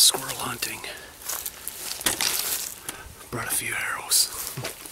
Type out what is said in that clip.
squirrel hunting. Brought a few arrows.